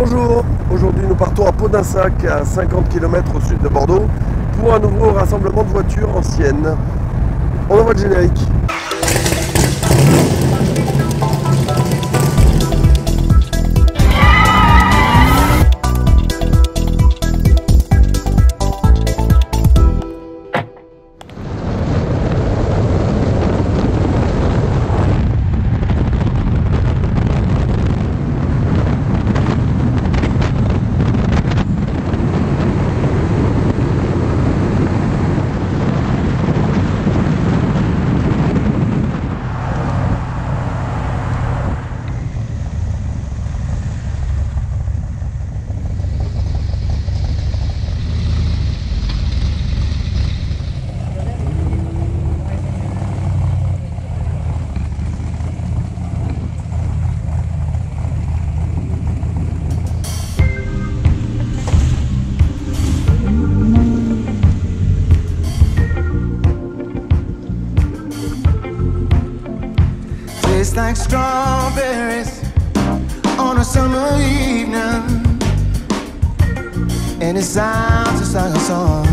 Bonjour, aujourd'hui nous partons à Pau-d'Insac, à 50 km au sud de Bordeaux, pour un nouveau rassemblement de voitures anciennes. On envoie le générique. Like strawberries on a summer evening, and it sounds just like a song.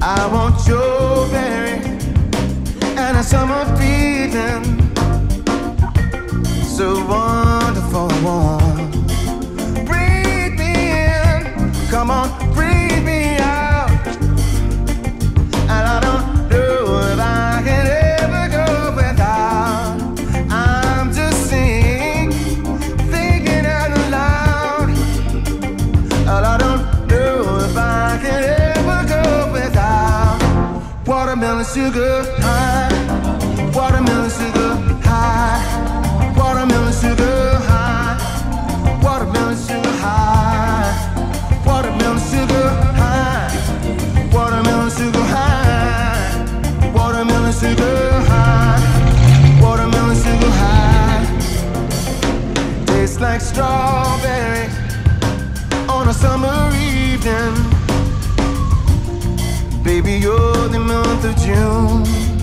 I want your berry and a summer feeling, And I don't know if I can ever go without watermelon sugar high, watermelon sugar high, watermelon sugar high, watermelon sugar high, watermelon sugar high, watermelon sugar high, watermelon sugar high, watermelon sugar high. Tastes like strawberries on a summer evening. Baby, you're the month of June.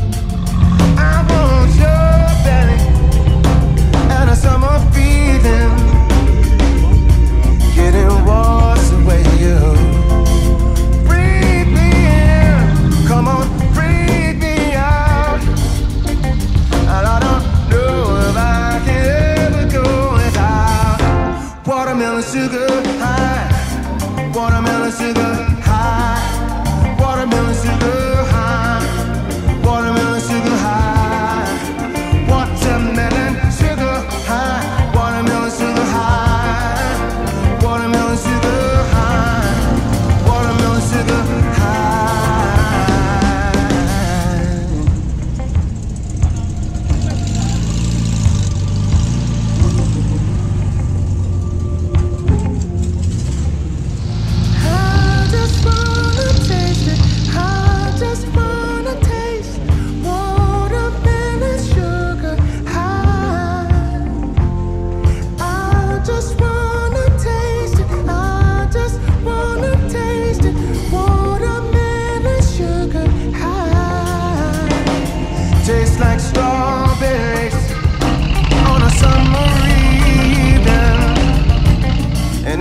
Watermelon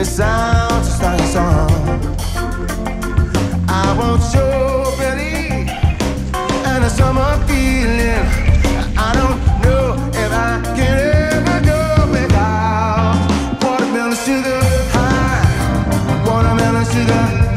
it sounds just like a song. I want your belly and a summer feeling. I don't know if I can ever go without watermelon sugar high, watermelon sugar